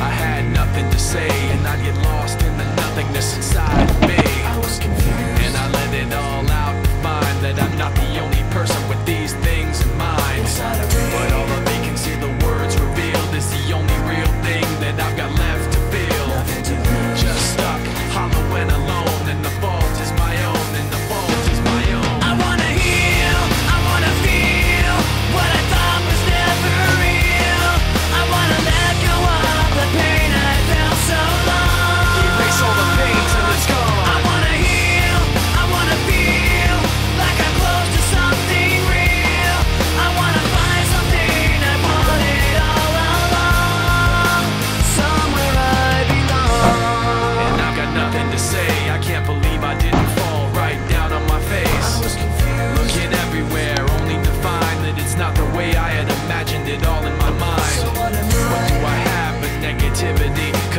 I had nothing to say, and I get lost in the nothingness inside me. I was confused, and I let it.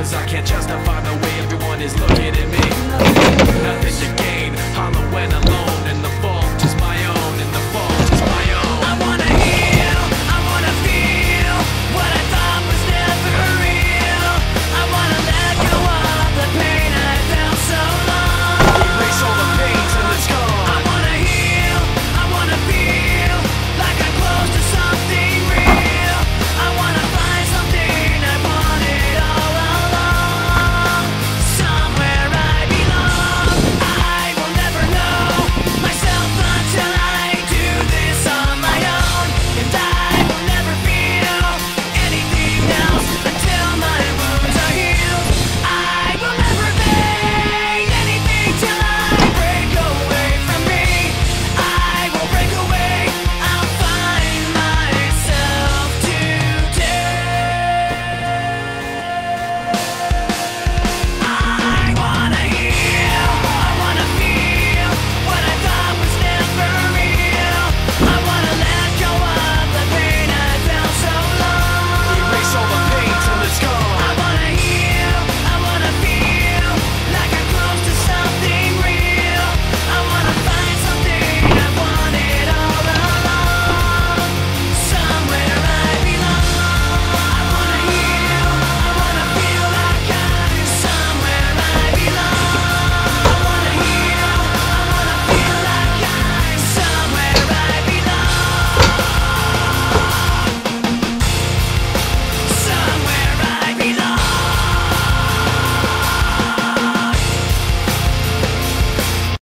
Cause I can't justify the way everyone is looking at me.